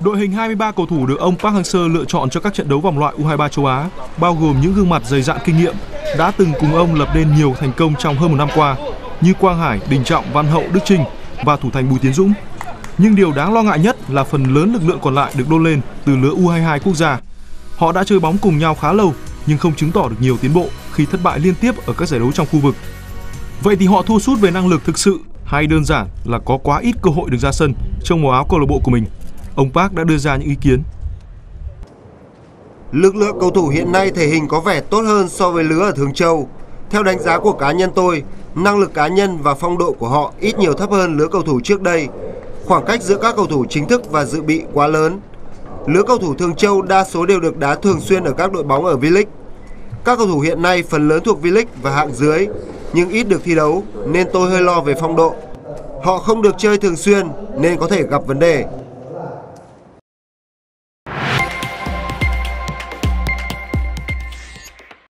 Đội hình 23 cầu thủ được ông Park Hang-seo lựa chọn cho các trận đấu vòng loại U23 châu Á, bao gồm những gương mặt dày dạn kinh nghiệm, đã từng cùng ông lập nên nhiều thành công trong hơn một năm qua, như Quang Hải, Đình Trọng, Văn Hậu, Đức Trinh và thủ thành Bùi Tiến Dũng. Nhưng điều đáng lo ngại nhất là phần lớn lực lượng còn lại được đôn lên từ lứa U22 quốc gia. Họ đã chơi bóng cùng nhau khá lâu nhưng không chứng tỏ được nhiều tiến bộ khi thất bại liên tiếp ở các giải đấu trong khu vực. Vậy thì họ thua sút về năng lực thực sự hay đơn giản là có quá ít cơ hội được ra sân trong màu áo câu lạc bộ của mình? Ông Park đã đưa ra những ý kiến. Lực lượng cầu thủ hiện nay thể hình có vẻ tốt hơn so với lứa ở Thường Châu. Theo đánh giá của cá nhân tôi, năng lực cá nhân và phong độ của họ ít nhiều thấp hơn lứa cầu thủ trước đây. Khoảng cách giữa các cầu thủ chính thức và dự bị quá lớn. Lứa cầu thủ Thường Châu đa số đều được đá thường xuyên ở các đội bóng ở V-League. Các cầu thủ hiện nay phần lớn thuộc V-League và hạng dưới, nhưng ít được thi đấu nên tôi hơi lo về phong độ. Họ không được chơi thường xuyên nên có thể gặp vấn đề.